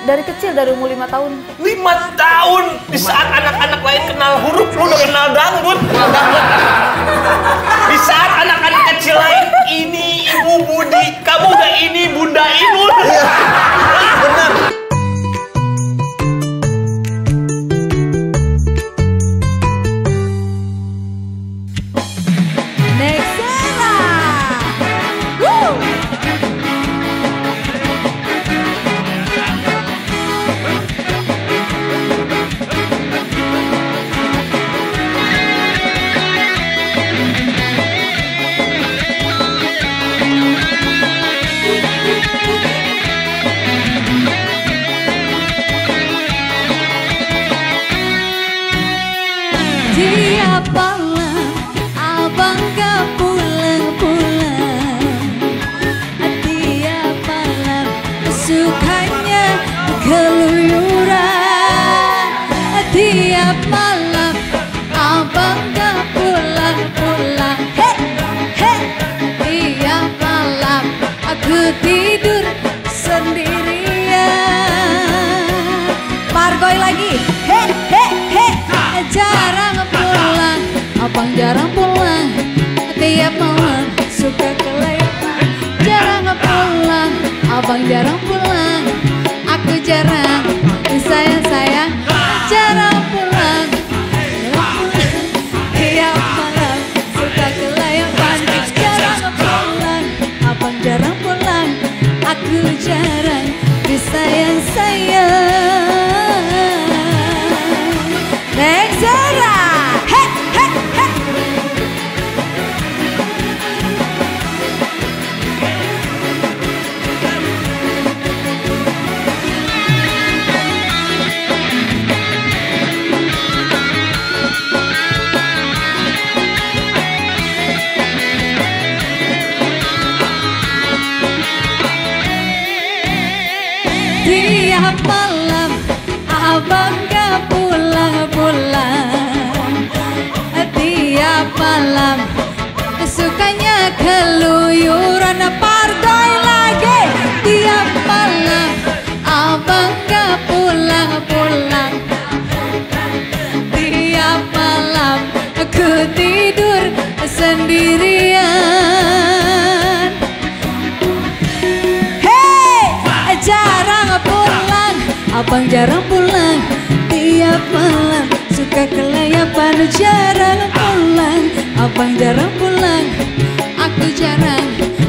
Dari kecil dari umur lima tahun. Lima tahun! Di saat anak-anak lain kenal huruf, lu udah kenal dangdut. Di saat anak-anak kecil lain, ini Ibu Budi, kamu udah ini Bunda Inul. Benar. Tiap Abang jarang pulang Aku jarang Sayang sayang Jarang pulang. Tiap malam suka kelayapan Jarang pulang. Abang jarang pulang Aku jarang disayang sayang abang gak pulang-pulang Tiap malam sukanya keluyuran Pargoy lagi. Tiap malam abang gak pulang-pulang Tiap malam aku tidur sendirian abang jarang pulang. Tiap malam suka kelayapan, jarang pulang, abang jarang pulang. Aku jarang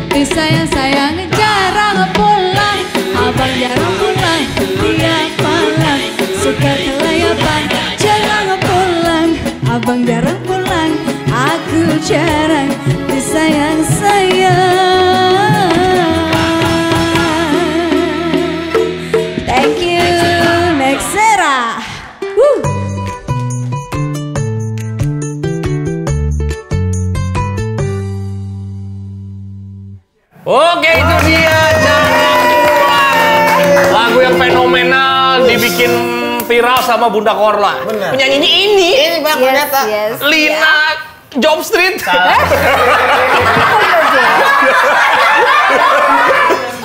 disayang sayang, jarang pulang, abang jarang pulang. Tiap malam suka kelayapan, jarang pulang, abang jarang pulang. Aku jarang Oke itu dia Jangan Pulang Lagu yang fenomenal dibikin viral sama Bunda Korla. Benar. Penyanyinya ini. Ini bang ternyata. yes. Lina Job Street.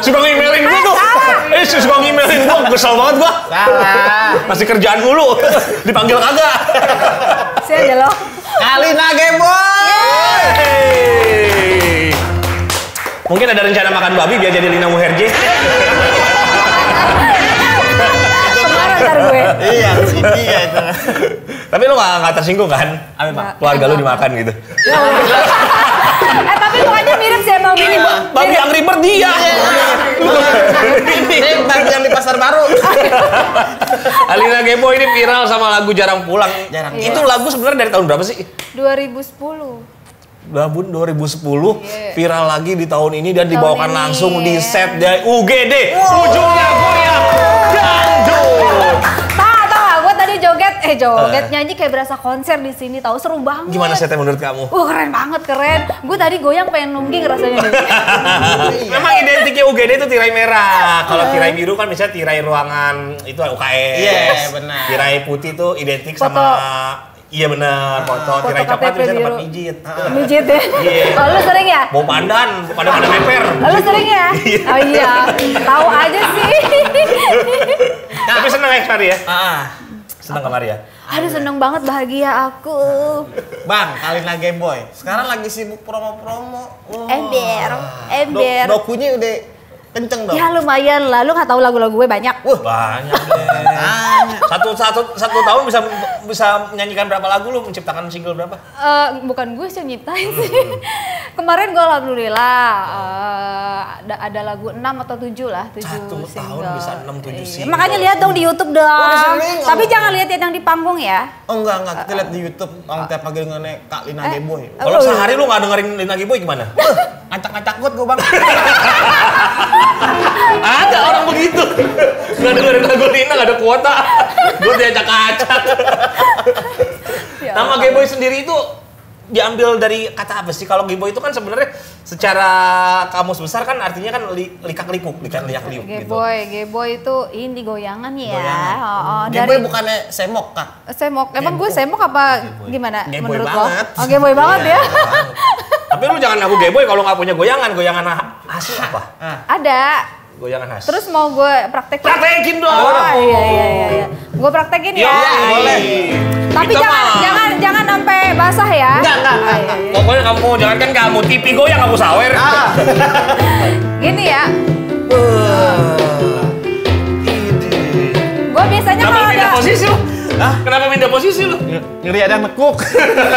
Suka ngimelin gue tuh. Eh suka ngimelin gue Kesel banget gue Salah. Masih kerjaan dulu Dipanggil kagak. Saya ada loh. Kali nage boy. Mungkin ada rencana makan babi biar jadi Lina Muherje gue. Iya, sini ya itu. Tapi lu gak, gak tersinggung kan? Apa? Keluarga lu dimakan gitu Eh tapi mukanya mirip sih emang gini. Bu. Babi Angry Bird dia Ini bagi yang di pasar baru. Alina Gebo ini viral sama lagu Jarang Pulang. Jarang Itu lagu sebenarnya dari tahun berapa sih? 2010. Tahun 2010 Iya. viral lagi di tahun ini dan dibawakan ini, langsung di set dari UGD. Ujungnya goyang dangdut. Tau gak? Gue tadi joget, eh joget nyanyi kayak berasa konser di sini tahu seru banget. Gimana setnya menurut kamu? Wah keren banget keren. Gue tadi goyang pengen nungging rasanya. Memang identiknya UGD itu tirai merah. Kalau tirai biru kan misalnya tirai ruangan itu UKS. Yes, benar. Tirai putih itu identik Foto. sama Iya benar, foto, tirai coklat misalnya tempat biru. pijit. Mijit ya. Iya. Oh, lu sering ya? Mau pandan, pada pada meper. Lu sering ya? Oh iya, tahu aja sih. Tapi seneng ya Mari ya? Ah, Seneng kemari ya? Aduh seneng banget bahagia aku. Bang, Kalina Game Boy. Sekarang lagi sibuk promo-promo. Ember, Do- ember. dokunya udah kenceng dong. Ya lumayan lah, lu nggak tahu lagu-lagu gue banyak. Wah, Banyak deh. tanya. Satu, satu, satu tahun bisa bisa menyanyikan berapa lagu lu? Menciptakan single berapa? Eh, bukan gue sih yang nyiptain sih. Kemarin gue alhamdulillah eh, ada, ada lagu 6 atau 7 lah, 7 Satu tahun single. bisa 6, 7 Iya. single. Makanya lihat dong di YouTube dong. sini Tapi nggak jangan lihat yang di panggung ya. Oh enggak, enggak. Kita lihat di YouTube. Orang tiap pagi dengerin Kak Lina Eh. Game Boy. Kalau sehari lu nggak dengerin Lina Giboy gimana? Ngacak-ngacak gue gue bang. Ada orang begitu. Nggak dengerin lagu Lina, nggak ada kuota. Gue diajak acak. Ya Nama Gayboy sendiri itu diambil dari kata apa sih? Kalau Gayboy itu kan sebenarnya secara kamus besar kan artinya kan li, likak likuk, likat liak liuk Gay gitu. boy, gay boy itu ini goyangan ya. Goyangan. Oh, oh, Game dari Boy bukannya semok kak. semok. Emang gue semok apa gimana Gay boy menurut banget. lo? Oh, gay boy banget Iya. ya. Tapi lu jangan ngaku Gayboy kalau nggak punya goyangan. Goyangan ha- khas apa? Ada. Goyangan khas. Terus mau gue praktekin? praktekin dong. Oh iya iya iya. iya. Gue praktekin ya. Iya, boleh. Tapi Kita jangan mah. jangan jangan sampai basah ya. Enggak, enggak, Ah, enggak, iya, iya. Pokoknya kamu jangan kan kamu TV goyang kamu sawer. Ah. Gini ya. Gue biasanya kalau pindah ada posisi lu? Kenapa pindah posisi lu? Ngeri ada yang nekuk.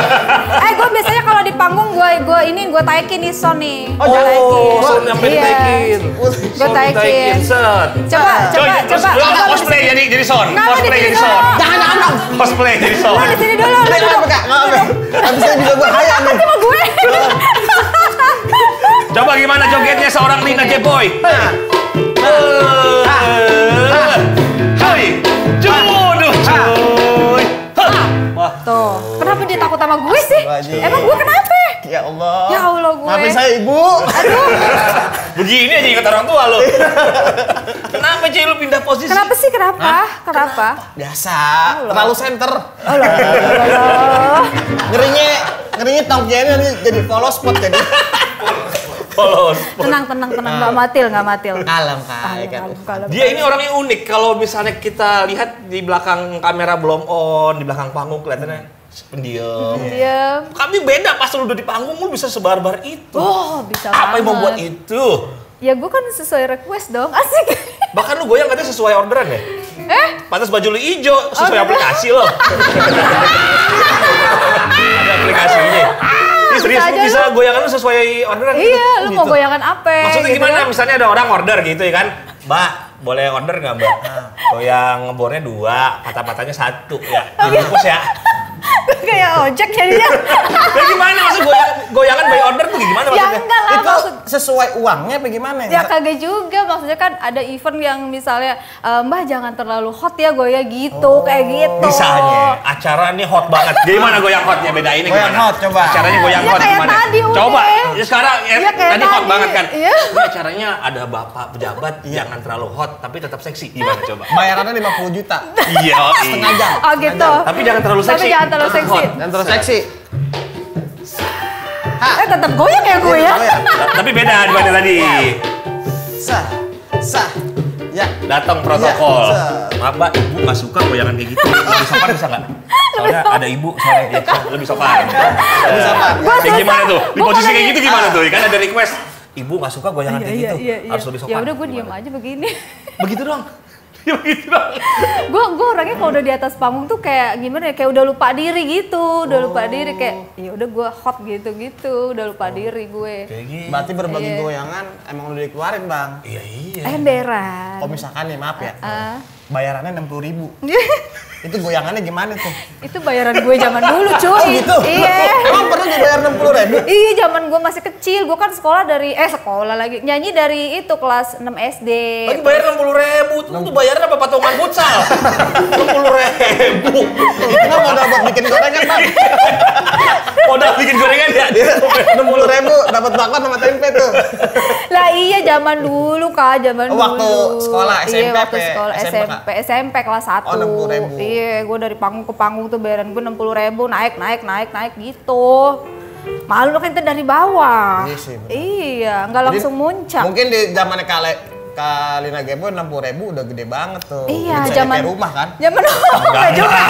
eh gue biasanya kalau di panggung gue gue ini gue taikin nih son nih. Oh, Gua taikin. son sampai Iya. ditaikin. Gue taikin. set. Coba coba Coy, coba. lu nggak coba lu cosplay jadi jadi son. Lu Cosplay jadi dulu. son. Jangan, jangan dong. Cosplay jadi son. Lu di sini dulu, lu Nggak duduk. apa kak, nggak apa. Habis ini juga gue hayat nih. Sama gue. Coba gimana jogetnya seorang Lina Gayboy? Nah, Hai, jodoh Tuh, kenapa dia takut sama gue sih? Emang gue kenapa? Ya Allah. Ya Allah, gue. Maafin saya ibu. begini aja ikut orang tua lu. Kenapa cuy lu pindah posisi? Kenapa sih? Kenapa? Kenapa? Biasa. Terlalu center. Oh lah. Ngerinya, ngerinya tongknya ini jadi follow spot jadi. Polos. Tenang, tenang, tenang. Nggak matil, nggak matil. Kalem kak. Ya kan. kalem, kalem. Dia ini orang yang unik. Kalau misalnya kita lihat di belakang kamera belum on, di belakang panggung kelihatannya pendiam. Diam. Kami beda pas lu udah di panggung lu bisa sebar-bar itu. Oh, bisa Apa yang banget. membuat itu? Ya gue kan sesuai request dong. Asik. Bahkan lu goyang katanya sesuai orderan ya? eh? Pantas baju lu hijau sesuai Oh, aplikasi lo. Ada aplikasinya. Serius bisa lu bisa goyangan lu sesuai orderan gitu? Iya, lu Oh, mau gitu. goyangan apa? Maksudnya gitu gimana? kan? Misalnya ada orang order gitu ya kan, Mbak, boleh order nggak Mbak? Goyang ngebornya dua, patah-patahnya satu ya. Bungkus ya. Kayak ojek jadinya. Ya gimana maksud goyang, goyangan by order tuh gimana ya maksudnya? enggak lah Itu maksud sesuai uangnya apa gimana? Ya kagak juga, maksudnya kan ada event yang misalnya eh, Mbah jangan terlalu hot ya goya gitu, kayak gitu. Misalnya acara ini hot banget. Gimana goyang hotnya beda ini Goyang gimana? hot, coba. Acaranya goyang Ya, hot kayak gimana? tadi. Coba. Ya sekarang ya, Ya, kayak tadi hot tadi. banget kan. Iya. Ini acaranya ada bapak pejabat jangan terlalu hot tapi tetap seksi. Gimana coba? Bayarannya 50 juta. Iya. Setengah jam. Oh gitu. Tapi jangan terlalu seksi. Tapi jangan terlalu Tetap seksi. Dan terus seksi. Eh tetap goyang ya gue ya. Ya. Tapi beda dibanding tadi. Sah. Sah. Ya. Datang protokol. Iya, Maaf mbak, ibu nggak suka goyangan kayak gitu. Lebih sopan bisa nggak? Soalnya ada ibu, soalnya ya, lebih sopan. Lebih sopan. Kayak gimana tuh? Di posisi kayak gitu gimana tuh? Kan ada request. Ibu nggak suka goyangan Iya kayak iya gitu. iya. Harus lebih sopan. Ya udah gue diem aja begini. Begitu dong. Ya begitu gue gue orangnya kalau udah di atas panggung tuh kayak gimana ya kayak udah lupa diri gitu udah lupa diri kayak ya udah gue hot gitu gitu udah lupa diri gue Kayak gitu. Berarti berbagi Iya. goyangan emang udah dikeluarin bang. Iya iya. emberan Kalau misalkan nih maaf ya, Ah. Bayarannya 60 ribu. Itu goyangannya gimana tuh? Itu bayaran gue zaman dulu cuy. Oh gitu? Iya. Emang pernah dibayar 60 ribu? Iya, zaman gue masih kecil. Gue kan sekolah dari eh sekolah lagi. Nyanyi dari itu kelas 6 SD. Lagi bayar enam puluh ribu, tuh tuh bayaran apa patungan futsal? Enam puluh ribu. Itu kan modal buat bikin gorengan bang. Modal bikin gorengan ya? Enam puluh ribu dapat bakwan sama tempe tuh. Iya zaman dulu kak, zaman Oh, waktu dulu. sekolah, SMP Iya, waktu ya? sekolah SMP, SMP, SMP kelas 1. Oh, 60.000. Iya, gue dari panggung ke panggung tuh bayaran gue 60 ribu, naik, naik, naik, naik gitu. Malu kan kita dari bawah. Iya sih. Iya, nggak Jadi, langsung muncak. Mungkin di zamannya kale Kalina Gebo 60 ribu udah gede banget tuh. Iya, Bisa zaman rumah kan? Zaman enggak juga.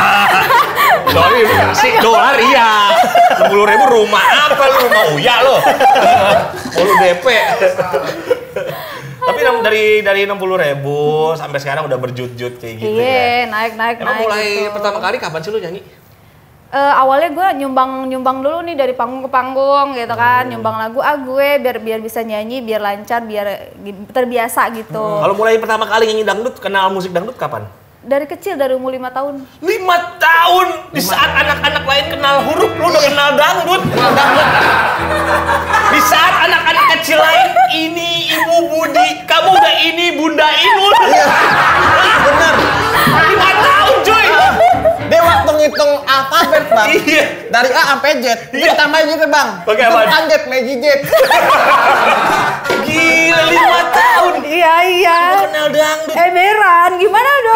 Dolar sih dolar iya. Enam puluh ribu rumah apa lu? Rumah uya lo. Mau lu DP. Tapi dari dari enam puluh ribu sampai sekarang udah berjut-jut kayak gitu Iya, ya. naik, naik, Emang naik. mulai gitu. pertama kali kapan sih lu nyanyi? Eh, awalnya gue nyumbang nyumbang dulu nih dari panggung ke panggung gitu kan nyumbang lagu ah gue biar biar bisa nyanyi biar lancar biar terbiasa gitu Kalau mulai pertama kali nyanyi dangdut, kenal musik dangdut kapan? Dari kecil dari umur lima tahun Lima tahun di saat anak-anak lain kenal huruf, lu udah kenal dangdut. Di saat anak-anak kecil lain ini Ibu Budi, kamu udah ini Bunda Inul. Bener. Lima tahun cuy. Dia waktu ngitung alfabet bang. Iya. Dari A sampai Z. Itu Iya. ditambahin gitu bang. Pakai bukan Z, Magic Z. Gila lima tahun. iya iya Lu kenal dangdut. eh beran gimana dong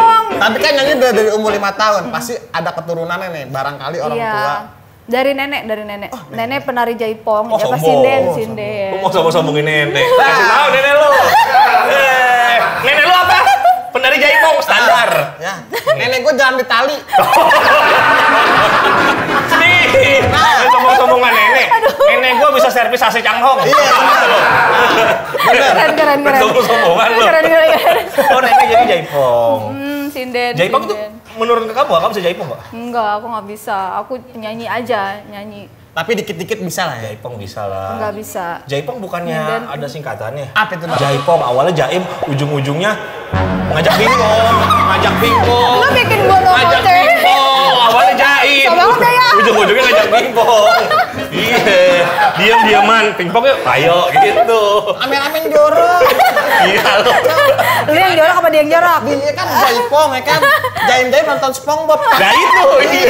Tapi kan nyanyi udah dari umur 5 tahun. Pasti ada keturunannya nih. Barangkali orang iya tua. dari nenek dari nenek nenek penari jaipong Oh, ya pas sombong. sinden Oh, sinden Lu mau sombong-sombongin nenek. Kasih tahu nenek lu. Eh, nenek lu apa? Penari jaipong standar. Ya. Nenek gue jalan di tali. Nih, sombong-sombongan nenek. Nenek gua bisa servis AC Changhong. Iya, keren keren keren Sombong-sombongan lu. keren keren keren Oh, nenek jadi jaipong. hmm, sinden Jaipong itu sinden. menurun ke kamu, kamu bisa jaipong nggak? enggak aku nggak bisa aku nyanyi aja nyanyi Tapi dikit-dikit bisa lah ya. Jaipong bisa lah. nggak bisa Jaipong bukannya Dan- ada singkatannya? Apa itu, Bang? Jaipong awalnya jaim, ujung-ujungnya ngajak bingkong, ngajak bingkong. Lu bikin gua ngajak bingkong, awalnya jaim. Sama ya. Ujung-ujungnya ngajak bingkong. Iya, diam-diaman, pingpong yuk, ayo gitu. Amin-amin jorok. Iya lo. lu yang jorok apa dia yang jorok Bini kan jaipong ya kan. Jaim-jaim nonton Spongebob. Nah itu, iya.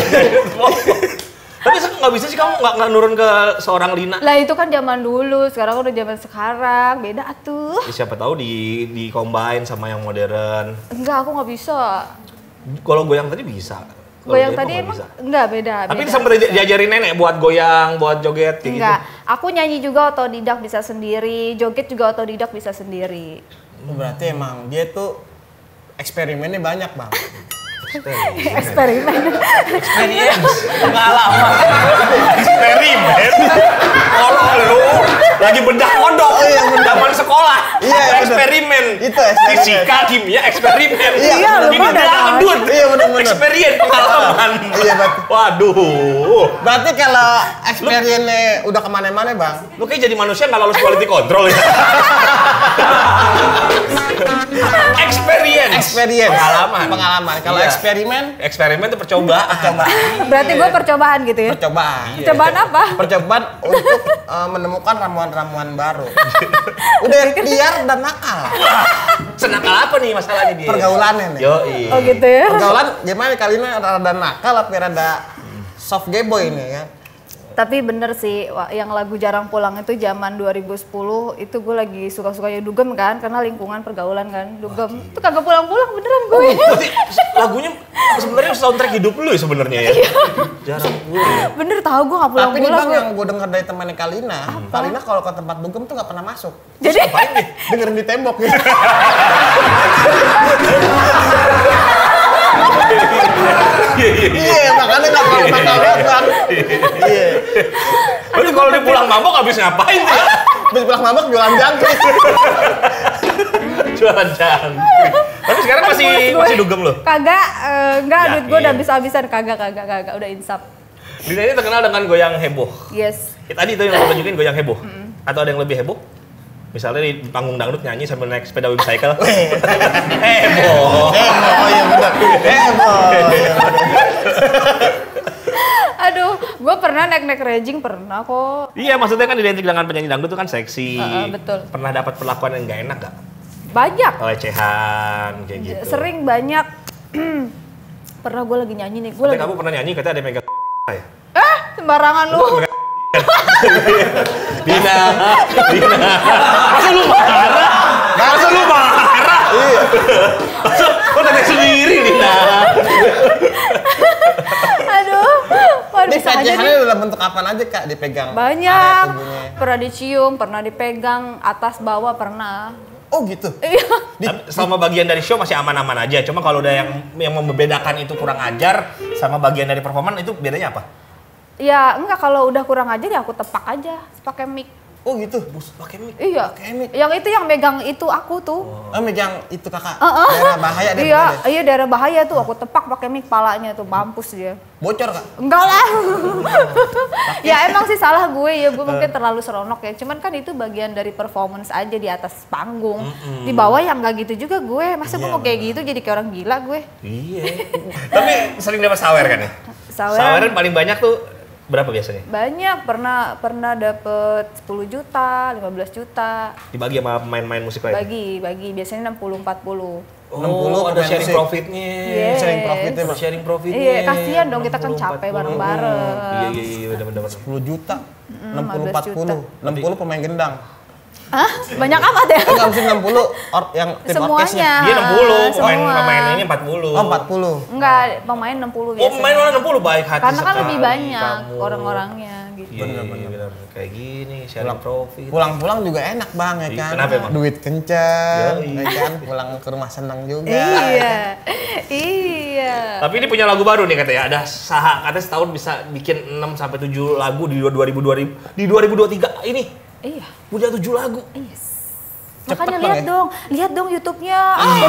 Tapi nggak bisa sih kamu nggak nggak nurun ke seorang Lina. lah itu kan zaman dulu sekarang udah zaman sekarang beda atuh Ya, siapa tahu di di combine sama yang modern. enggak aku nggak bisa Kalau goyang tadi bisa. Kalau goyang tadi emang bisa. enggak beda Tapi beda. sempat dia- diajarin nenek buat goyang, buat joget kayak enggak gitu. aku nyanyi juga otodidak bisa sendiri joget juga otodidak bisa sendiri berarti emang dia tuh eksperimennya banyak bang. eksperimen Experience, pengalaman, eksperimen. Kalau lu lagi bedah kodok, Oh, iya, zaman sekolah, Iya, itu bener. eksperimen. Itu eksperimen. Fisika, kimia, eksperimen. Iya, Iya, lu udah dangdut. Iya, bener-bener. Experience, pengalaman. Iya, betul. Waduh. Berarti kalau eksperiennya udah ke mana-mana bang. Lu kayak jadi manusia nggak lolos quality control ya. Experience. Experience. Pengalaman. Pengalaman. Kalau Iya. Eksperimen, Eksperimen itu percobaan. coba. berarti gue percobaan gitu ya Percobaan. Iya. percobaan apa Percobaan untuk eh, menemukan ramuan-ramuan baru. Udah liar dan nakal. Senakal apa nih masalahnya dia? Pergaulannya nih. Yo, oh gitu ya Pergaulan gimana kali ini rada nakal tapi rada soft gay boy ini ya. Tapi bener sih, yang lagu Jarang Pulang itu zaman 2010 itu gue lagi suka-sukanya dugem kan, karena lingkungan pergaulan kan, dugem. Itu kagak pulang-pulang beneran gue. Berarti lagunya sebenarnya soundtrack hidup lu ya sebenarnya ya. Jarang gue. Bener tahu gue gak Tapi nih pulang-pulang bang gue. yang gue denger dari temannya Kalina, Kalina kalau ke tempat dugem tuh nggak pernah masuk. Jadi Dengerin di tembok gitu. Iya, iya, iya. Iya, makanya nggak pernah banget bang. Iya. Berarti kalau dia pulang mabok habis ngapain tuh ya? Habis pulang mabok jualan jangkrik. Jualan jangkrik. Tapi sekarang masih masih dugem lo. Kagak, eh, enggak Yakin? duit gue udah habis-habisan, kagak, kagak, kagak, udah insap. Dina ini terkenal dengan goyang heboh. Yes. Ya, tadi itu yang lo tunjukin goyang heboh. Atau ada yang lebih heboh? Misalnya di panggung dangdut nyanyi sambil naik sepeda bicycle. Heboh. Eh, oh iya benar. Eh, oh iya benar. Aduh, gue pernah naik-naik raging pernah kok. Iya, maksudnya kan identik dengan penyanyi dangdut itu kan seksi. Heeh, betul. Pernah dapat perlakuan yang gak enak gak? Banyak, Pelecehan kayak gitu. sering banyak. pernah gue lagi nyanyi nih, gue Tapi lagi. kamu pernah nyanyi katanya ada yang megang ya? Eh, sembarangan lu. Dina, Dina. Masa lu marah? Masa lu marah? Iya. Masa lu nanya sendiri, Dina? Aduh, waduh Ini bisa aja nih. dalam bentuk apa aja kak dipegang? Banyak. Pernah dicium, pernah dipegang, atas bawah pernah. Oh gitu. Iya. Selama bagian dari show masih aman-aman aja. Cuma kalau udah yang yang membedakan itu kurang ajar sama bagian dari performan itu bedanya apa? Ya enggak kalau udah kurang aja ya aku tepak aja pakai mic. Oh gitu. Bus pakai mic. Iya. Pakai mic. Yang itu yang megang itu aku tuh. Oh, megang itu kakak. Heeh. Daerah bahaya deh. Iya, pokoknya. iya daerah bahaya tuh aku tepak pakai mic palanya tuh mampus dia. Bocor kak. Enggak lah. ya emang sih salah gue ya, gue mungkin terlalu seronok ya. Cuman kan itu bagian dari performance aja di atas panggung. Di bawah yang enggak gitu juga gue. Masa gue mau kayak gitu jadi kayak orang gila gue. Iya. Tapi sering dapat sawer kan ya? Sawer. Saweran paling banyak tuh berapa biasanya? Banyak pernah pernah dapet 10 juta, 15 juta. Dibagi sama pemain-pemain musik lain? Bagi, bagi biasanya 60 40. Oh, 60 ada sharing musik. profitnya. Yes. Sharing profitnya Ada Bang. sharing profitnya. Iya, kasihan dong, kita kan 60, capek 40. bareng-bareng. Iya, iya, iya, benar-benar. 10 juta. 15 60 40. 60 pemain gendang. Hah? Banyak amat ya? Enggak mesti 60 or, yang tim Semuanya. orkesnya. Dia 60, pemain semua. pemain ini 40. Oh 40. Enggak, pemain 60 Oh, biasanya. pemain malah 60 baik hati Karena kan lebih banyak orang-orangnya gitu. Iya, benar benar. Kayak gini, sharing profit. Pulang-pulang juga enak bang ya Iya, kan. kenapa emang? Duit kenceng, ya kan. Pulang ke rumah senang juga. Iya. Iya. Tapi ini punya lagu baru nih katanya. Ada saha katanya setahun bisa bikin 6 sampai 7 lagu di 2000 di 2023 ini. Iya. Udah 7 lagu. Iya. Cepet Makanya lihat ya? dong, lihat dong YouTube-nya.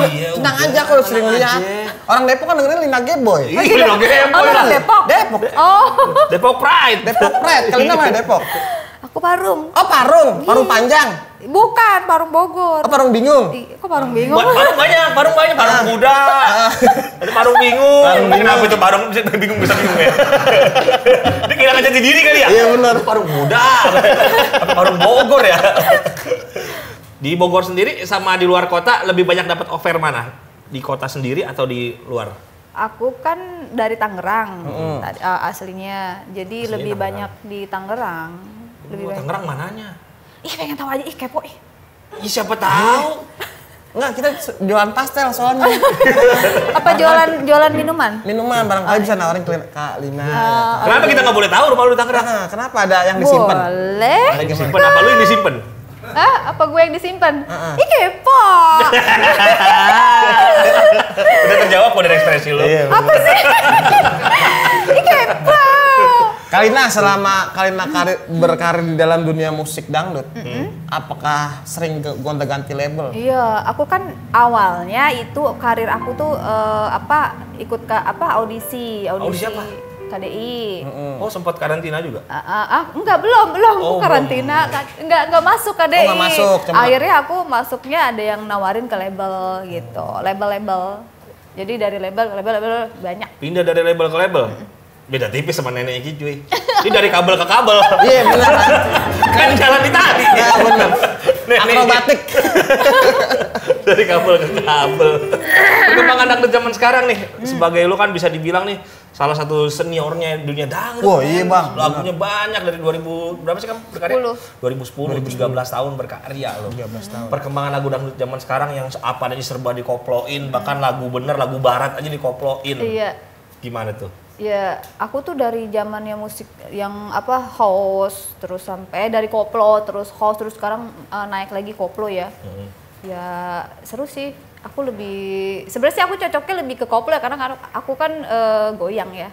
Iya, Tenang aja kalau sering lihat. Orang Depok kan dengerin Lina Geboy. Iya, Lina Geboy Oh, orang Depok. Depok. Oh, Depok Pride. Depok Red. Kali mana Depok? aku Parung. Oh Parung, Parung panjang. Bukan, Parung Bogor. Oh Parung bingung. Ih, Kok Parung bingung? Ba- Parung banyak, parung banyak, parung muda. Ada parung bingung. Parung bingung. Kenapa itu parung bisa bingung bisa bingung ya? Dia kehilangan jati diri kali ya? Iya, benar. Parung muda. Parung Bogor ya? Di Bogor sendiri sama di luar kota lebih banyak dapat offer mana? Di kota sendiri atau di luar? Aku kan dari Tangerang eh, aslinya, jadi Aslinya lebih Tangerang. banyak di Tangerang. Lebih Oh, banyak. Tangerang mananya? Ih pengen tahu aja, ih kepo ih. Ih, siapa tahu? Enggak, kita jualan pastel soalnya. Apa jualan jualan minuman? Minuman barangkali bisa nawarin ke Kak Lina. ya kan. Kenapa kita nggak boleh tahu rumah lu di Tangerang? Nah, kenapa ada yang disimpan? Boleh. Ada yang Simpen apa lu yang disimpan? Ah, apa gue yang disimpan? Heeh. Ih kepo. Udah terjawab kok dari ekspresi lu. Iya. apa sih? Ih kepo. Kalina selama Kalina karir, berkarir di dalam dunia musik dangdut, apakah sering gonta-ganti label? Iya, aku kan awalnya itu karir aku tuh eh, apa ikut ke apa audisi, Audisi audisi, apa? KDI. Oh, sempat karantina juga? Ah, ah, ah, enggak belum belum Oh, aku karantina Ka- enggak enggak masuk KDI. Oh, enggak masuk, cuma- Akhirnya aku masuknya ada yang nawarin ke label gitu, label-label. Jadi dari label ke label label banyak. Pindah dari label ke label? Beda tipis sama nenek Iki cuy. Ini dari kabel ke kabel. Iya benar. kan jalan di tadi. Ya benar. Akrobatik. dari kabel ke kabel. Perkembangan dangdut zaman sekarang nih, sebagai lu kan bisa dibilang nih salah satu seniornya dunia dangdut. Wah, men. iya, Bang. Lagunya banyak dari 2000 berapa sih kamu berkarya? 10. 2010, 13 tahun berkarya loh. 13 tahun. Perkembangan lagu dangdut zaman sekarang yang apa adanya serba dikoploin, bahkan lagu bener, lagu barat aja dikoploin. Iya. Gimana tuh? Ya, aku tuh dari zamannya musik yang apa house terus sampai dari koplo terus house terus sekarang eh, naik lagi koplo ya. Ya seru sih. Aku lebih sebenarnya sih aku cocoknya lebih ke koplo ya karena kan aku kan eh, goyang ya.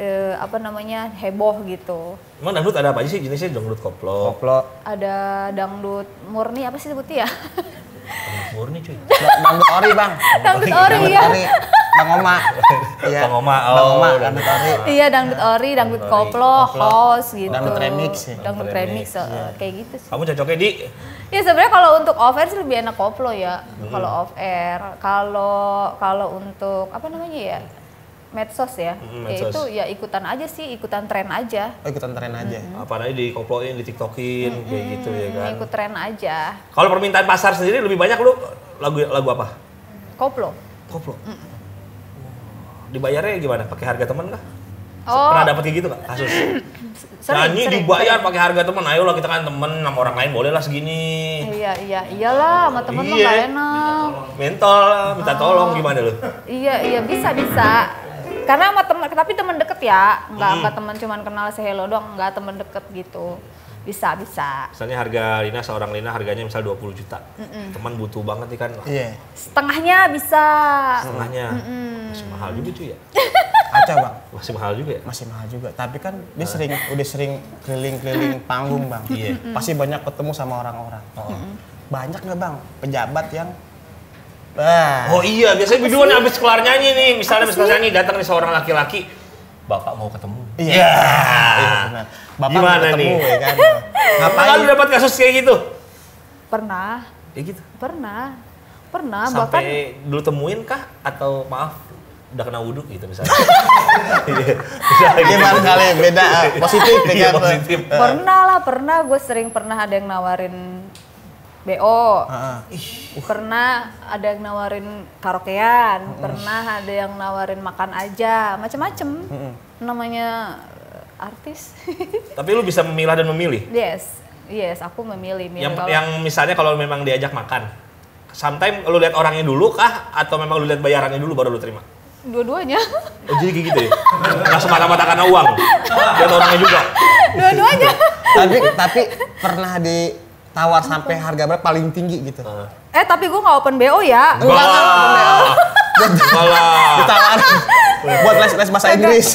Eh, apa namanya heboh gitu. Emang dangdut ada apa aja sih jenisnya dangdut koplo? Koplo. Ada dangdut murni apa sih sebutnya ya? Murni cuy. Da- Dangdut ori bang. Dangdut ori, iya. Bang Oma. Iya. Bang Oma, Bang oh, Oma, dangdut ori. Iya dangdut ori, dangdut koplo, house gitu. Dangdut remix ya. Dangdut Dangdut remix, remix, eh, kayak gitu sih. Kamu cocoknya di Ya sebenarnya kalau untuk off air sih lebih enak koplo ya. Hmm. Kalau off air, kalau kalau untuk apa namanya ya? Medsos ya. Hmm, medsos. itu ya ikutan aja sih, ikutan tren aja. Oh ikutan tren aja. apa namanya di koploin, di tiktokin kayak gitu ya kan. Ikut tren aja. Kalau permintaan pasar sendiri lebih banyak lu lagu lagu apa? Koplo. Koplo. Dibayarnya gimana? Pakai harga teman kah? Oh. Pernah dapat kayak gitu nggak kasus? Sering, Nyanyi sering, dibayar pakai harga teman. Ayolah kita kan temen sama orang lain boleh lah segini. Iya, iya, iyalah sama temen mah Iya. gak enak. Mentol, minta tolong gimana lu? Iya, iya bisa bisa. Karena sama temen, tapi temen deket ya, nggak Hmm. nggak temen cuman kenal se hello doang, nggak temen deket gitu. Bisa bisa. Misalnya harga Lina seorang Lina harganya misal 20 juta. Teman butuh banget nih kan. Iya. Setengahnya bisa. Setengahnya. Masih mahal juga cuy ya. Acah bang. Masih mahal juga ya. Masih mahal juga. Tapi kan dia sering udah sering keliling-keliling panggung bang. Iya. Pasti banyak ketemu sama orang-orang. Banyak nggak bang pejabat yang Wah. Oh iya, biasanya videonya habis kelar nyanyi nih. Misalnya habis kelar nyanyi datang nih seorang laki-laki. Bapak mau ketemu. Iya. Ya. Iya, benar. Bapak Gimana mau ketemu, nih? Ya kan? Ngapain dapat kasus kayak gitu? Pernah, Kayak gitu. pernah, pernah. bahkan Sampai dulu temuin kah atau maaf udah kena wudhu gitu misalnya. Iya. Misalnya Iya gitu. bang kali beda eh, positif ya Iya, kan? positif. pernah lah, pernah. Gue sering pernah ada yang nawarin BO. Heeh. Pernah ada yang nawarin karaokean, pernah ada yang nawarin makan aja, macem-macem. Namanya eh, artis. Tapi lu bisa memilah dan memilih. yes, yes, aku memilih. milih Yang kalau- yang misalnya kalau memang diajak makan. Sometimes lu lihat orangnya dulu kah atau memang lu lihat bayarannya dulu baru lu terima? dua-duanya, Oh, jadi kayak gitu ya? Nggak semata-mata karena uang. Lihat orangnya juga. dua-duanya. tapi tapi pernah ditawar sampai harga berapa paling tinggi gitu. eh tapi gue nggak open BO ya. Enggak lah. Enggak lah. Ditawarin buat les les bahasa Inggris.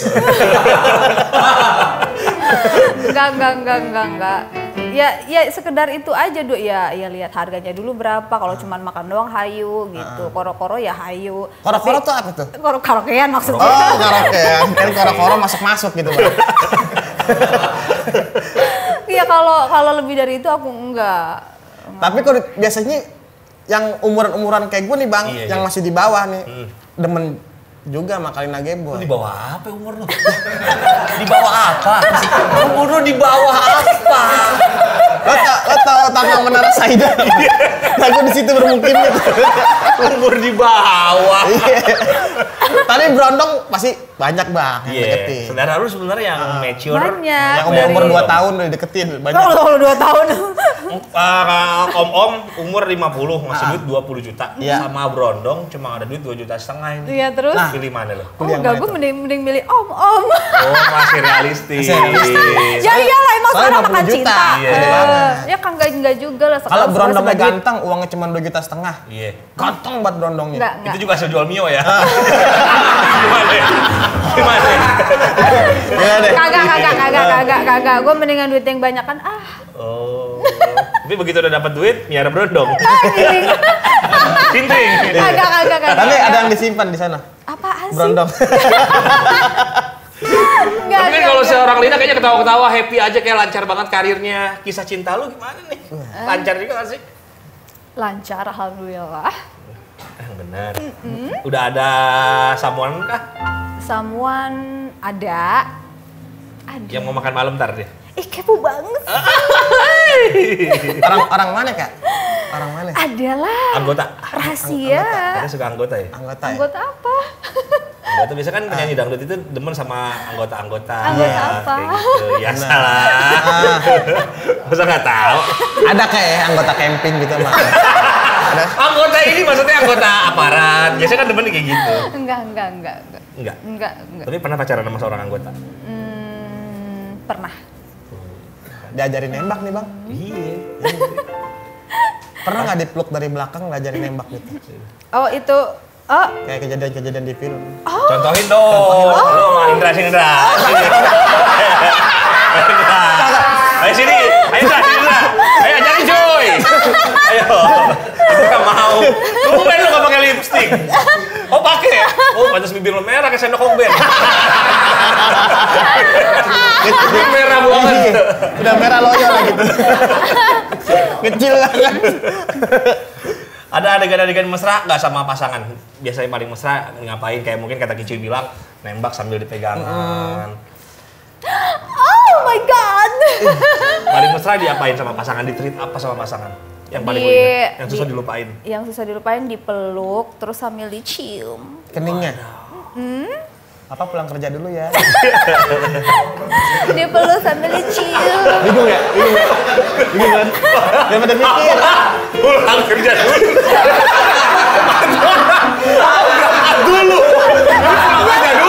Enggak, enggak, enggak, enggak, enggak. Ya, ya sekedar itu aja dulu ya, ya lihat harganya dulu berapa. Kalau cuman makan doang hayu gitu. Koro-koro ya hayu. Koro-koro tuh apa tuh? Koro karaokean maksudnya. Oh, karaokean. Kan koro-koro masuk-masuk gitu, Bang. Iya kalau kalau lebih dari itu aku enggak. Tapi kalau biasanya yang umuran-umuran kayak gue nih, Bang, Iya, yang iya. masih di bawah nih, demen juga sama Kalina Geboy. Di bawah apa umur lu? di bawah apa? Umur lu di bawah apa? Lo tau, lo tau tentang Menara Saida? nah, gue di situ bermukim gitu. Umur di bawah. Iya. Tapi berondong pasti banyak, Bang, yang Iya. deketin. Saudara lu sebenarnya yang mature. Banyak. Yang umur-umur dari- 2 tahun udah deketin, banyak. Kalau kalau dua tahun. Uh, om-om umur 50 ngasih duit 20 juta Iya. sama Brondong cuma ada duit 2 juta setengah ini. Iya terus. Nah. Pilih mana lo? Oh, enggak, gue mending mending milih om om. Oh masih realistis. Masih realistis. ya iyalah emang sekarang 50 makan juta. cinta. Iya. Banget. ya kan enggak enggak juga lah. Kalau berondongnya ganteng, uangnya cuma 2 juta setengah. Iya. Ganteng banget berondongnya. Enggak enggak. Itu juga hasil jual Mio ya. Gimana? ya? Gimana? ya? Iya deh. Kagak kagak kagak kagak kagak. Gue mendingan duit yang banyak kan ah. Oh. Tapi begitu udah dapat duit, miara Brondong. miring. Tintring. Kagak kagak kagak. Tapi ada yang disimpan di sana. Apaan sih? Berondong. Enggak, Tapi kan kalau enggak. seorang Lina kayaknya ketawa-ketawa, happy aja kayak lancar banget karirnya. Kisah cinta lu gimana nih? Lancar juga gak sih? lancar alhamdulillah. Eh, benar. Udah ada samuan kah? Someone ada. Ada. Yang mau makan malam ntar dia? Ih kepo banget. orang orang mana, Kak? Orang mana? Adalah Anggota. rahasia. Katanya suka anggota ya? Anggota ya? Anggota apa? Anggota biasa kan penyanyi dangdut itu demen sama anggota-anggota. Anggota Ya, apa? kayak gitu. Ya salah. Masa nggak tahu? Ada kayak ya, anggota camping gitu. Ada. Anggota ini maksudnya anggota aparat. Biasanya kan demen kayak gitu. Enggak, enggak, enggak, enggak. Enggak. Enggak, enggak. Tapi pernah pacaran sama seorang anggota? Hmm, pernah. Diajarin nembak nih, Bang. Iya. Pernah nggak dipeluk dari belakang ngajarin nembak gitu? Oh, itu Oh, Kayak kejadian-kejadian di film. Contohin dong. Lu sama Indra sini Indra. Indra. Ayo sini. Ayo Indra, sini Indra. Ayo ajarin cuy. Ayo. Itu nggak mau. Oh pakai? Ya? Oh pantas bibir lo merah kayak sendok komben. merah banget. Iya. Udah merah loyo lagi. Kecil banget. Ada adegan-adegan mesra nggak sama pasangan? Biasanya paling mesra ngapain? Kayak mungkin kata Kicu bilang nembak sambil dipegangan. Oh my god. paling mesra diapain sama pasangan? Ditreat apa sama pasangan? Yang paling Di- ingat? Yang susah di- dilupain. Yang susah dilupain dipeluk terus sambil dicium. Keningnya. Apa pulang kerja dulu ya? Dipeluk sambil dicium. Bingung ya? Bingung ya? Bingung kan? Daripada mikir. Pulang kerja dulu. Dulu. Pulang kerja dulu.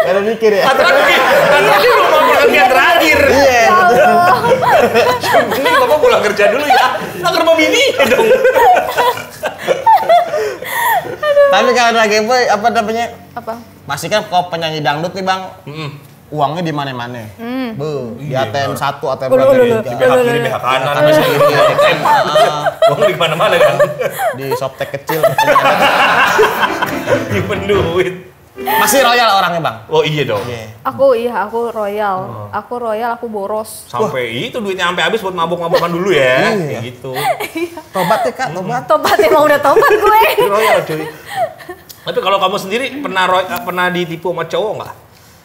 Ada mikir ya? Terakhir, terakhir rumah pergantian terakhir. Iya. betul. Ini bapak pulang kerja dulu ya. Nah, ke rumah bini dong. Tapi kalau lagi boy apa namanya? Apa? Masih kan kalau penyanyi dangdut nih bang, Mm. uangnya di mana-mana. Bu, di Iya, ATM satu, ATM ulu. Di BH kiri, BH kanan, Kanan, BH kiri, ATM. Uang di mana-mana kan. di softtek kecil. Nyimpen duit. Masih royal orangnya bang. Oh iya dong. Iya. Aku iya, aku royal. Aku royal, aku boros. Sampai itu duitnya sampai habis buat mabok-mabokan dulu ya. Iya. Kayak gitu. Tobat ya kak, tobat. Tobat emang udah tobat gue. Royal cuy. Tapi kalau kamu sendiri pernah roy- pernah ditipu sama cowok nggak?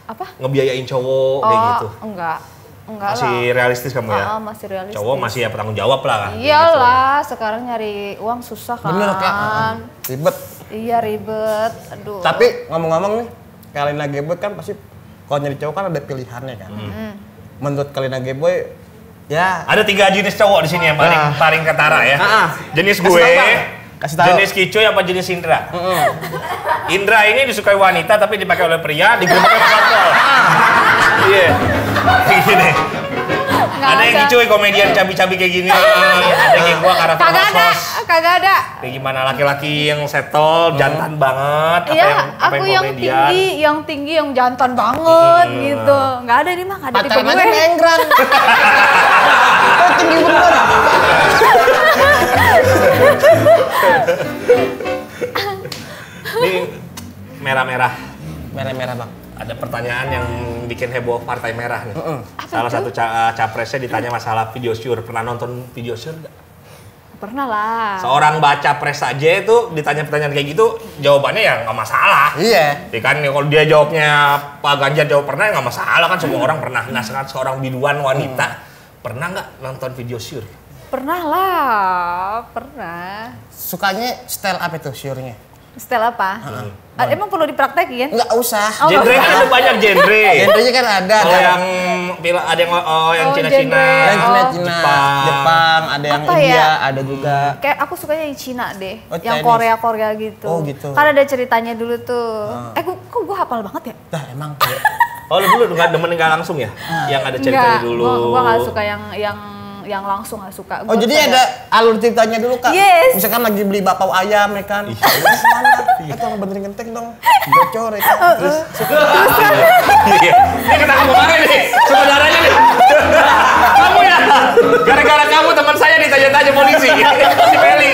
Apa? Ngebiayain cowok kayak gitu. enggak. Enggak Masih lah. realistis kamu ya? Ah, masih realistis. Cowok masih ya bertanggung jawab lah kan. Iyalah, sekarang nyari uang susah kan. Bener kak. Ribet. Iya ribet. Aduh. Tapi ngomong-ngomong nih, Kalina Geboy kan pasti kalau nyari cowok kan ada pilihannya kan. Menurut Kalina Geboy, ya Ada tiga jenis cowok di sini yang paling Ah. paling ketara ya. Ah, ah. Jenis Kasih gue. Kasih tahu. jenis Kicoy apa jenis Indra? Indra ini disukai wanita tapi dipakai oleh pria, digerebeknya sama satpol. Iya. Kayak gini. Ada yang Kicoy komedian cabi-cabi kayak gini, ada yang kayak gua karakter Kagak ada, kagak ada. Kayak gimana laki-laki yang settle, jantan banget, apa Iya, yang apa aku yang komedian. tinggi, yang tinggi, yang jantan banget gitu. Nggak ada nih mah, ada tipe pacaran aja gue. menggrang. Oh, tinggi bener. Ini merah-merah. Merah-merah bang. Ada pertanyaan yang bikin heboh Partai Merah nih. Apa Salah itu? satu ca- capresnya ditanya masalah video syur. Pernah nonton video syur nggak? Pernah lah. Seorang baca pres saja itu ditanya pertanyaan kayak gitu, jawabannya ya nggak masalah. Iya. Ya kan kalau dia jawabnya Pak Ganjar jawab pernah ya nggak masalah kan semua orang pernah. Nah sekarang seorang biduan wanita pernah nggak nonton video syur? Pernah lah, pernah. Sukanya style apa itu syurnya? Setel apa? Ah, Emang perlu dipraktekin? Enggak usah. Oh, Genre kan ada banyak genre. Genrenya kan ada. Ada yang pila ada yang oh yang Oh, Cina-Cina. genre. yang Cina Oh. Cina, Jepang. Jepang, ada yang Apa India, ya? ada juga. Kayak aku sukanya yang Cina deh, Oh, yang Chinese. Korea Korea gitu. Oh, gitu. Kan ada ceritanya dulu tuh. Eh, gua, kok gue hafal banget ya? Dah emang. Oh lu dulu nggak demen nggak langsung ya? Yang ada ceritanya Enggak, dulu. Gua, gua gak suka yang yang yang langsung gak suka. Oh Gua jadi ada alur ceritanya dulu kak? Yes. Misalkan lagi beli bakpao ayam ya kan? Iya. Mana? Eh tolong benerin genteng dong. Bocor ya kan? Terus Iya. Ini kena kamu kemarin nih, saudaranya nih. kamu ya, gara-gara kamu teman saya ditanya-tanya polisi. si Meli.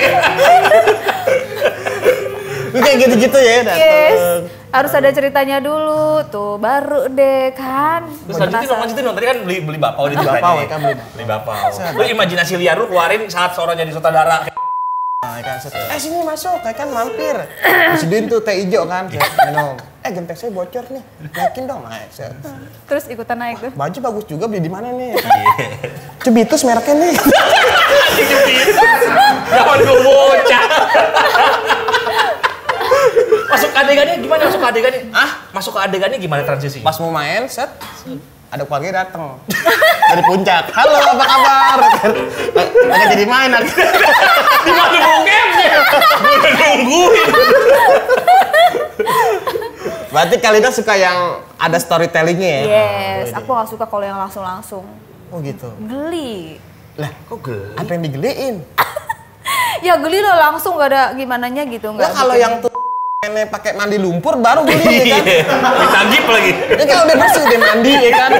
Lu kayak gitu-gitu ya dateng. Yes. Harus ada ceritanya dulu tuh, baru deh kan. Terus lanjutin dong, lanjutin dong. Tadi kan beli beli bapau di Bapau, ya kan, beli Beli bapau. Lu imajinasi liar lu keluarin saat seorang jadi saudara. Nah, ya kan, set. eh sini masuk, kayak kan mampir. Disediain tuh teh hijau kan, minum. Eh genteng saya bocor nih, naikin dong, naik. set. Terus ikutan naik tuh. Baju bagus juga beli di mana nih? Cubitus mereknya nih. Jangan gue bocah. Masuk ke adegannya gimana masuk ke adegannya? Ah, masuk ke adegannya gimana transisi? Pas mau main, set, ada keluarga datang dari puncak. Halo, apa kabar? Lagi jadi main akhirnya. Di mana bokepnya? Gue udah nungguin. Berarti Kalina suka yang ada storytellingnya ya? Yes, aku gak suka kalau yang langsung-langsung. Oh gitu. Geli. Lah, Kok geli? apa yang digeliin? ya geli lo langsung gak ada gimana nya gitu nggak kalau yang tuh nenek pakai mandi lumpur baru beli ya kan. Iya, ditagip lagi. Ini kan udah bersih udah mandi ya kan.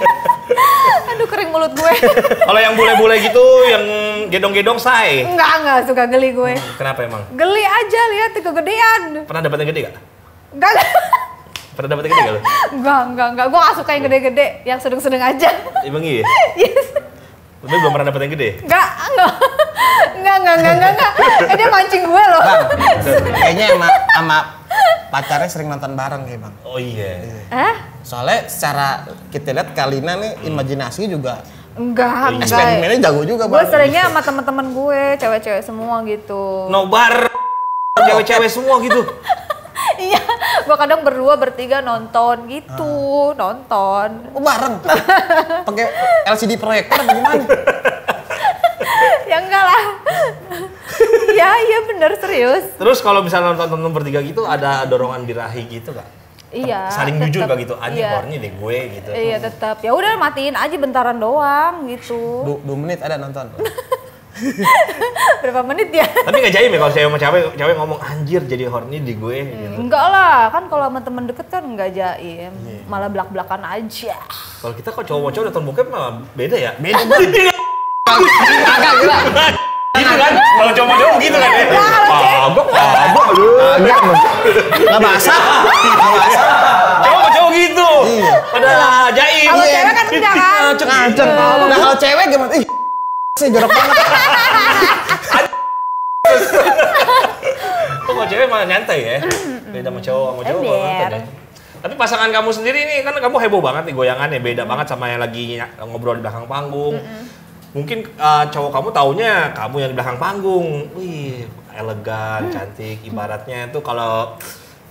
aduh kering mulut gue Kalau yang bule-bule gitu, yang gedong-gedong say. enggak enggak suka geli gue Kenapa emang? geli aja lihat kegedean Pernah dapat yang gede gak? enggak Pernah dapat yang gede gak lu? enggak enggak enggak gue gak suka yang gede-gede yang sedang-sedang aja Emang iya? yes Tapi belum pernah dapat yang gede? enggak enggak enggak enggak enggak enggak, enggak. Eh, dia mancing gue loh Bang, kayaknya sama, sama pacarnya sering nonton bareng kayak bang. Oh iya. Hah? Soalnya secara kita lihat Kalina nih imajinasi juga enggak enggak eksperimennya jago juga gue bang. seringnya sama teman-teman gue cewek-cewek semua gitu Nobar cewek-cewek semua gitu. iya gue kadang berdua bertiga nonton gitu nonton Oh bareng. Pakai LCD proyektor apa gimana? ya enggak lah ya iya bener serius Terus kalau misalnya nonton nonton bertiga gitu ada dorongan birahi gitu gak? iya Saling tetep. jujur gak gitu? Anjing iya. horny deh gue gitu. iya tetap ya udah matiin aja bentaran doang gitu Du, dua menit ada nonton. Berapa menit ya Tapi gak jaim ya kalau cewek sama cewek, cewek ngomong anjir jadi horny di gue gitu. enggak lah kan kalau sama temen deket kan enggak jaim Iya. malah belak belakan aja Kalau kita kok cowok-cowok nonton bokep mah beda ya? Beda bang. Agak gila. gitu kan? Kalau cowok-cowok gitu kan ya? Kagak, kagak lu. Agak. Nggak basah. Nggak basah. Cowok sama cowok gitu. Pada jaim. kalau Iya. cewek kan enggak kan. Ngaceng. Nah kalau cewek gimana? Ih, sih jorok banget. Kok kalau cewek mah nyantai ya? Beda sama cowok, sama cowok mah nyantai ya. Tapi pasangan kamu sendiri nih kan kamu heboh banget nih goyangannya beda banget sama yang lagi ngobrol di belakang panggung. Mungkin uh, cowok kamu taunya kamu yang di belakang panggung. Wih, elegan, cantik. Ibaratnya itu kalau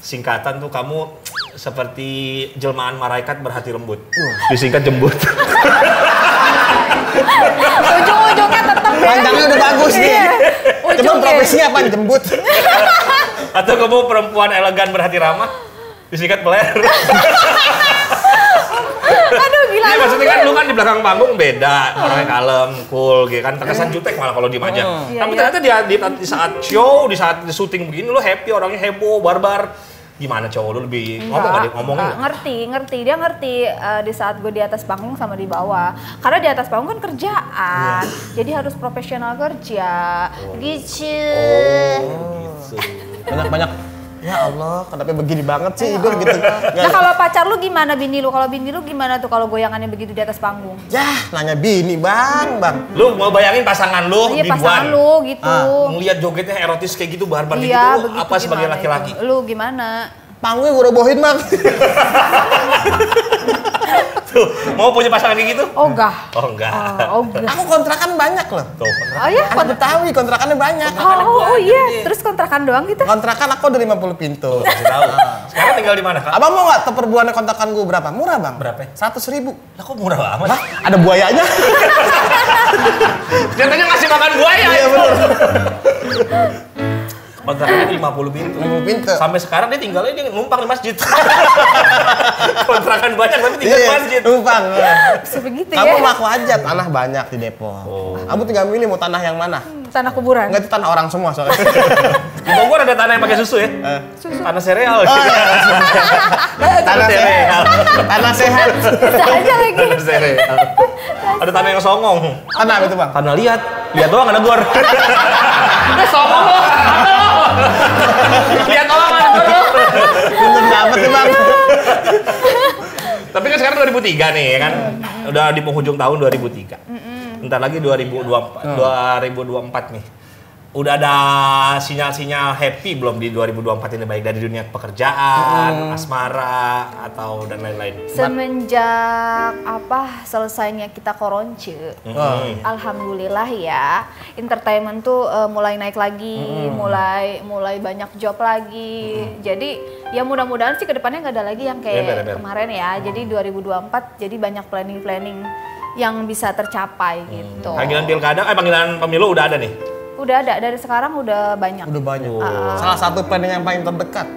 singkatan tuh kamu seperti jelmaan malaikat berhati lembut. Disingkat jembut. ujung-ujungnya tetap ya Panjangnya udah bagus nih. Iya. Ujungnya. profesinya apa? Jembut. Atau kamu perempuan elegan berhati ramah? Disingkat peler. aduh gila Iya maksudnya kan lu kan di belakang panggung beda, orangnya kalem, cool gitu kan. Terkesan jutek malah kalau diem aja. Iya, Tapi iya. ternyata di, di, di saat show, di saat di syuting begini lu happy, orangnya heboh, barbar. Gimana cowok lu lebih ngomong nggak dia? Ngomongin nggak? ngerti, ngerti. Dia ngerti eh, di saat gue di atas panggung sama di bawah. Karena di atas panggung kan kerjaan. Iya. Jadi harus profesional kerja. Gitu. Gitu. Banyak-banyak. Ya Allah, kenapa begini banget sih hidup gitu. Nah kalau pacar lu gimana bini lu? Kalau bini lu gimana tuh kalau goyangannya begitu di atas panggung? Ya, nanya bini bang, bang. Lu mau bayangin pasangan lu Iya pasangan lu gitu. Ah, Ngeliat jogetnya erotis kayak gitu, barbar iya, gitu, lu apa sebagai laki-laki? itu? Lu gimana? Panggungnya gue robohin bang. Tuh, mau punya pasangan kayak gitu? Oh enggak. Oh enggak. Oh, oh enggak. Aku kontrakan banyak loh. Tuh, Oh iya, Anak Betawi kontrakannya banyak. Oh, oh, oh iya, terus kontrakan doang gitu? Kontrakan aku udah 50 pintu. kasih tahu. Sekarang tinggal di mana, Kak? Abang mau nggak per bulannya kontrakan gue berapa? Murah bang. Berapa? Seratus ribu. Lah kok murah banget? Lah, ada buayanya. Katanya ngasih makan buaya. Iya bener. Kontrakannya 50 pintu. 50 pintu. Sampai sekarang dia tinggalnya dia numpang di masjid. Kontrakan banyak tapi tinggal di Iya, masjid. numpang. Sebegitu Kamu ya? mau aku aja, tanah banyak di Depok. Oh. Kamu tinggal milih mau tanah yang mana? Tanah kuburan. Enggak itu tanah orang semua soalnya. Di Bogor ada tanah yang pakai susu ya? Tanah sereal. Oh, iya. tanah sereal. Tanah sehat. Bisa aja lagi. Tanah sereal. Ada tanah yang songong. Tanah itu bang? Tanah liat. Lihat doang ada gor. Ini songong. Lihat gor lo. Belum dapet nih bang. Tapi kan sekarang 2003 nih ya kan. Udah di penghujung tahun 2003. Bentar lagi 2024, 2024 nih. Udah ada sinyal-sinyal happy belum di 2024 ini baik dari dunia pekerjaan, asmara atau dan lain-lain. Semenjak apa selesainya kita koronce, Hmm. alhamdulillah ya, entertainment tuh eh, mulai naik lagi, mulai mulai banyak job lagi. Jadi ya mudah-mudahan sih ke depannya nggak ada lagi yang kayak Bener, bener. kemarin ya. Jadi 2024 jadi banyak planning-planning yang bisa tercapai gitu. Panggilan pilkada, eh panggilan pemilu udah ada nih. Udah ada dari sekarang udah banyak. Udah banyak. Ah. Salah satu planning yang paling terdekat.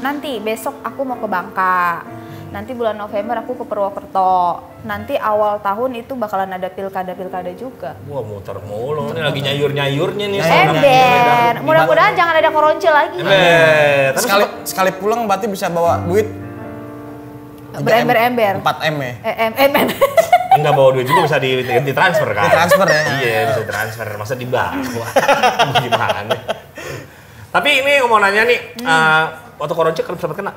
Nanti besok aku mau ke Bangka. Nanti bulan November aku ke Purwokerto. Nanti awal tahun itu bakalan ada pilkada-pilkada juga. Wah muter mulu, ini lagi nyayur-nyayurnya nih. Ember. Mudah-mudahan jangan ada koronce lagi. Ember. Terus Sekali sekali pulang berarti bisa bawa duit Berember-ember. 4 M ya. Eh. enggak bawa duit juga bisa di, di transfer kan? Di transfer ya? Iya bisa transfer, masa di bawa? Gimana? Tapi ini mau nanya nih, Hmm. eh, waktu koronce kalau sempat kena?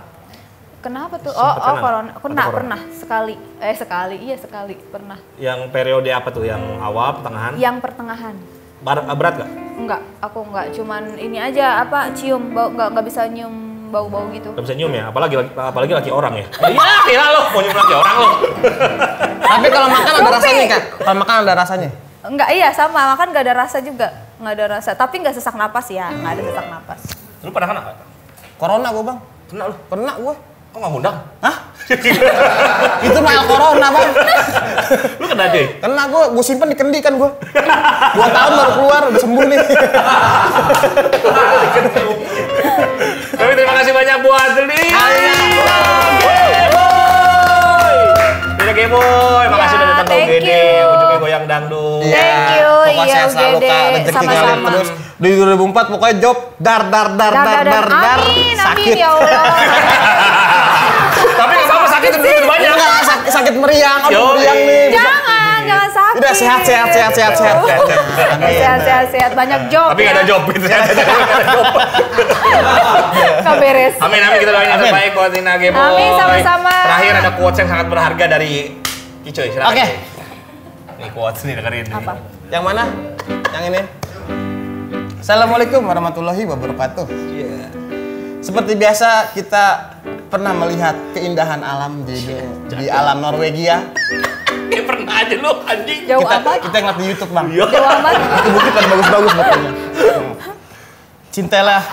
Kenapa tuh? Oh, Sempet oh, kena? corona. Atau Kena, corona? pernah sekali. Eh, sekali. Iya, sekali. Pernah. Yang periode apa tuh? Yang awal, pertengahan? Yang pertengahan. Bar- berat gak? Enggak, aku enggak. Cuman ini aja apa cium bau enggak enggak bisa nyium bau-bau gitu. Gak bisa nyium ya? Apalagi apalagi laki orang ya? Iya, gila lo, mau nyium laki orang lo. Tapi kalau makan ada rasanya kak. Kalau makan ada rasanya. Enggak, iya sama. Makan enggak ada rasa juga. Enggak ada rasa. Tapi enggak sesak napas ya. Enggak ada sesak napas. Lu pernah kena? Corona gue bang. Kena lu? Kena gue. Kok gak ngundang? Hah? Itu mah corona bang. lu kena cuy? Kena gue, gue simpen di kendi kan gue. Dua tahun baru keluar, udah sembuh nih. Tapi terima kasih banyak buat Deli. Tidak Geboy, makasih udah datang ke thank UGD, you. ujungnya goyang dangdut. Iya, Thank you, Pokoknya iya, UGD. Sama-sama. terus. Di 2004 pokoknya job dar dar dar dar dar dar, Amin, sakit. amin ya Allah. Tapi gak apa-apa sakit itu banyak. Enggak, sakit, sakit meriang, aduh meriang nih. Udah sehat, sehat, sehat, sehat, sehat. Amin. Sehat, sehat, sehat. Banyak job Tapi gak ada ya. job gitu. Ada job. Nggak beres. Amin, amin kita doain yang terbaik buat Nina Geboy. Amin, sama-sama. Terakhir ada quotes yang sangat berharga dari Kicoy. Oke. Nih quotes nih dengerin. nih. Apa? Yang mana? Yang ini. Assalamualaikum warahmatullahi wabarakatuh. Iya. Seperti biasa kita pernah melihat keindahan alam di di alam Norwegia. Kayak pernah aja lu anjing. Jauh kita amat. kita ngeliat di YouTube bang. Iya. Jauh amat. Itu bukti pada bagus-bagus pokoknya. Cintailah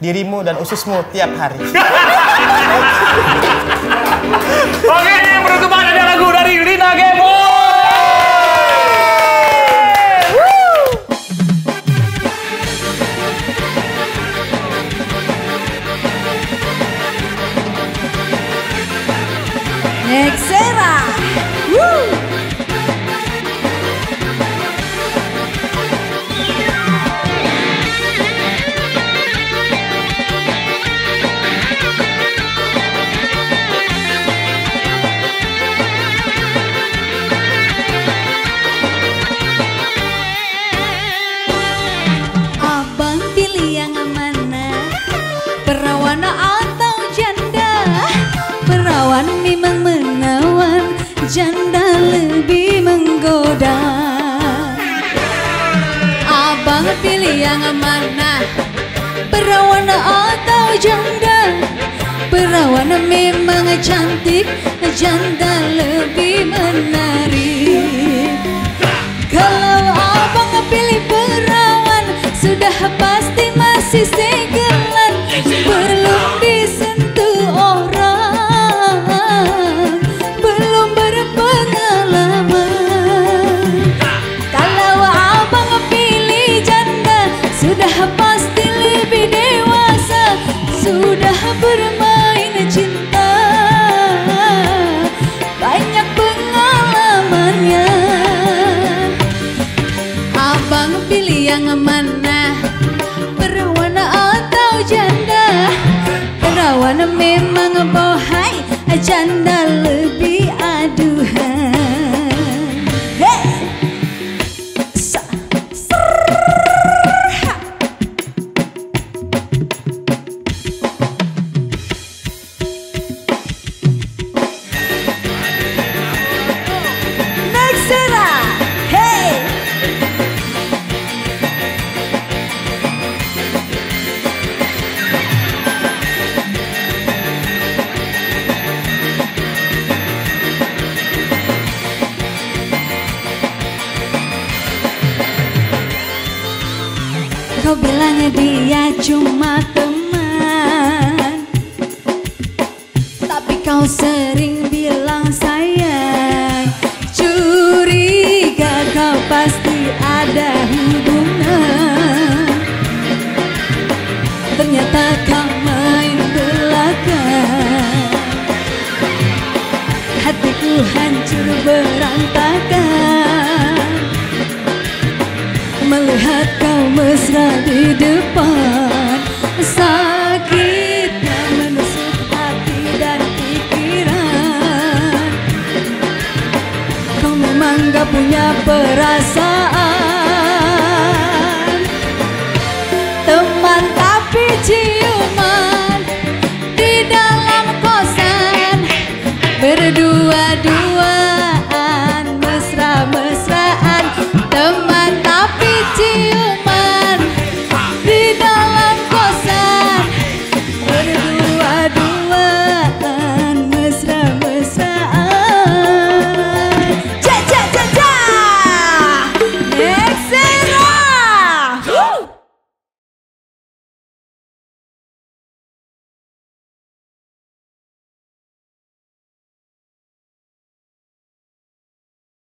dirimu dan ususmu tiap hari. Oke, mesra di depan